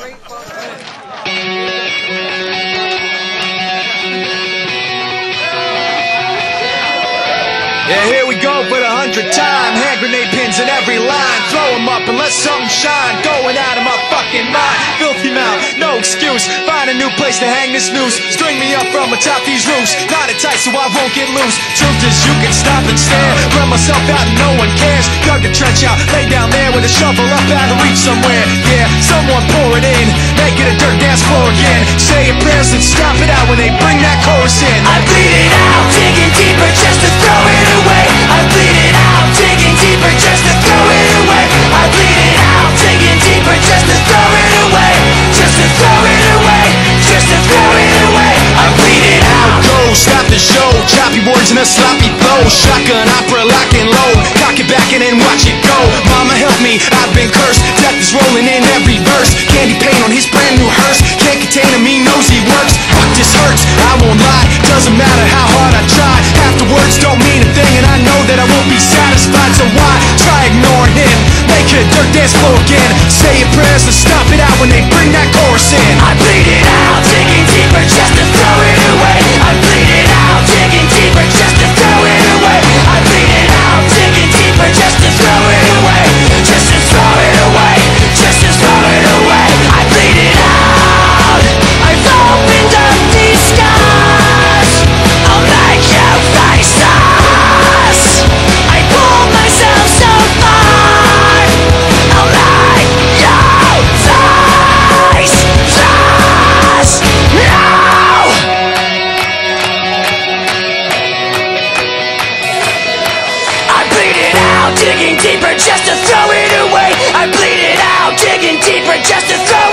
Yeah, here we go for the hundredth time. Hand grenade pins in every line. Throw 'em up and let something shine. Going out of my fucking mind. Filthy mouth, no excuse. Find a new place to hang this noose. String me up from atop these roofs. Knot it tight so I won't get loose. Truth is, you can stop and stare. Run myself out and no one cares. Dug the trench out, lay down there with a shovel up out of reach somewhere. Someone pour it in. Make it a dirt dance floor again. Say your prayers and stop it out when they bring that chorus in. I bleed it out, digging deeper just A sloppy blow Shotgun opera, lock and load. Cock it back and then watch it go. Mama help me, I've been cursed. Death is rolling in every verse. Candy paint on his brand new hearse. Can't contain him, he knows he works. Fuck, this hurts. I won't lie. Doesn't matter how hard I try. Words don't mean a thing, and I know that I won't be satisfied. So why try ignoring him? Make a dirt dance floor again. Say your prayers and stop it out when they bring just to throw it away. I bleed it out, digging deeper just to throw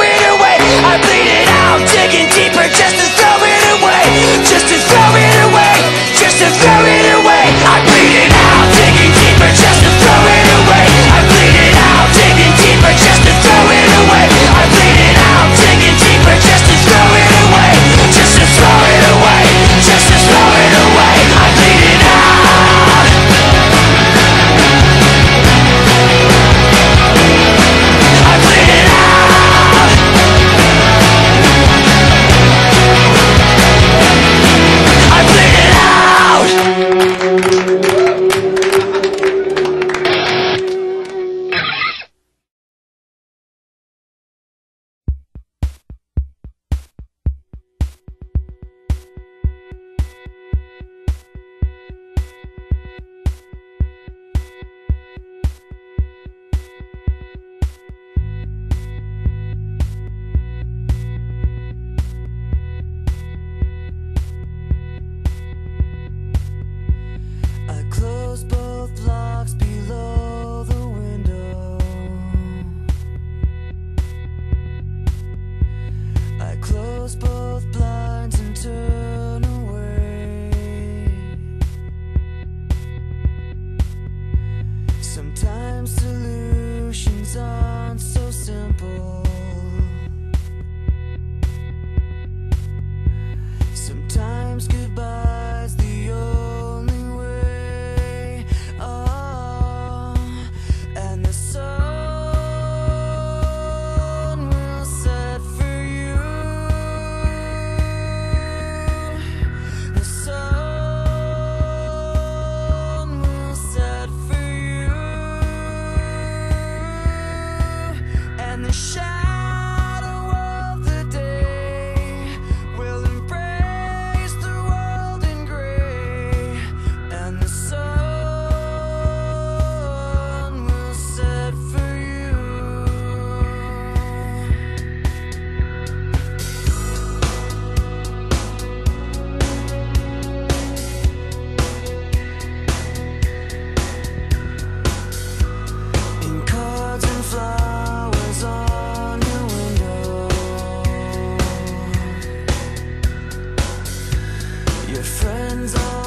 Sometimes solutions aren't so simple. good friends are